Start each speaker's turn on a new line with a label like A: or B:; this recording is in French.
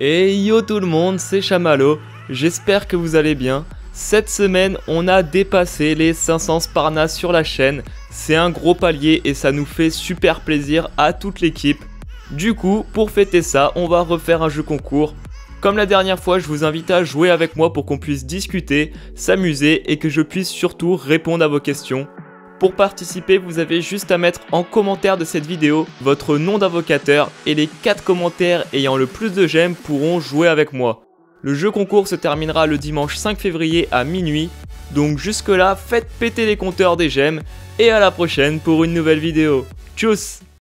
A: Et yo tout le monde, c'est Chamallow, j'espère que vous allez bien. Cette semaine, on a dépassé les 500 Sparnas sur la chaîne, c'est un gros palier et ça nous fait super plaisir à toute l'équipe. Du coup, pour fêter ça, on va refaire un jeu concours. Comme la dernière fois, je vous invite à jouer avec moi pour qu'on puisse discuter, s'amuser et que je puisse surtout répondre à vos questions. Pour participer, vous avez juste à mettre en commentaire de cette vidéo votre nom d'invocateur et les 4 commentaires ayant le plus de j'aime pourront jouer avec moi. Le jeu concours se terminera le dimanche 5 février à minuit, donc jusque là, faites péter les compteurs des j'aime et à la prochaine pour une nouvelle vidéo. Tchuss